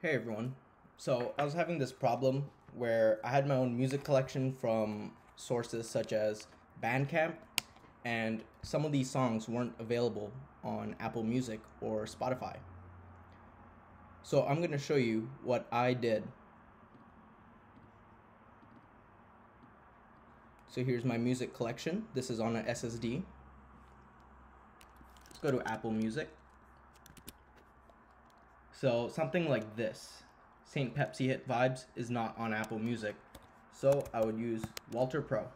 Hey everyone. So I was having this problem where I had my own music collection from sources such as Bandcamp, and some of these songs weren't available on Apple Music or Spotify. So I'm going to show you what I did. So here's my music collection. This is on an SSD. Let's go to Apple Music. So something like this, St. Pepsi Hit Vibes is not on Apple Music. So I would use WALTR PRO.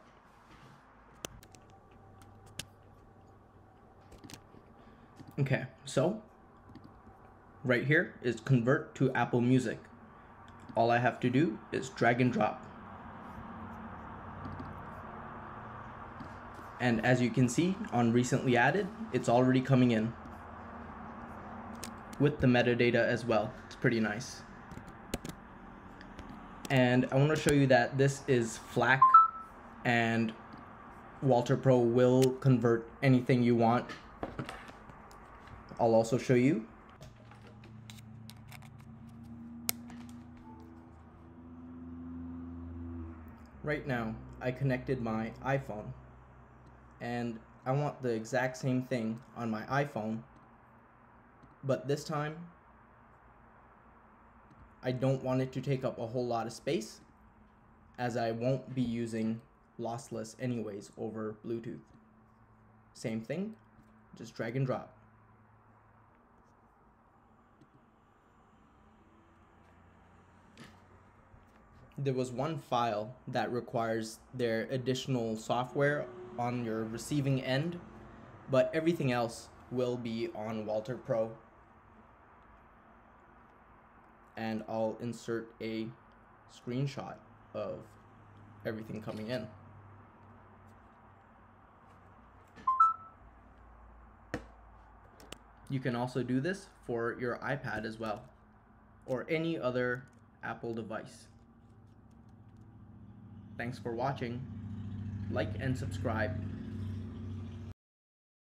Okay, so right here is convert to Apple Music. All I have to do is drag and drop. And as you can see on recently added, it's already coming in with the metadata as well. It's pretty nice. And I want to show you that this is FLAC and WALTR PRO will convert anything you want. I'll also show you. Right now, I connected my iPhone and I want the exact same thing on my iPhone but this time I don't want it to take up a whole lot of space as I won't be using lossless anyways over Bluetooth. Same thing, just drag and drop. There was one file that requires their additional software on your receiving end, but everything else will be on WALTR PRO and I'll insert a screenshot of everything coming in. You can also do this for your iPad as well or any other Apple device. Thanks for watching. Like and subscribe.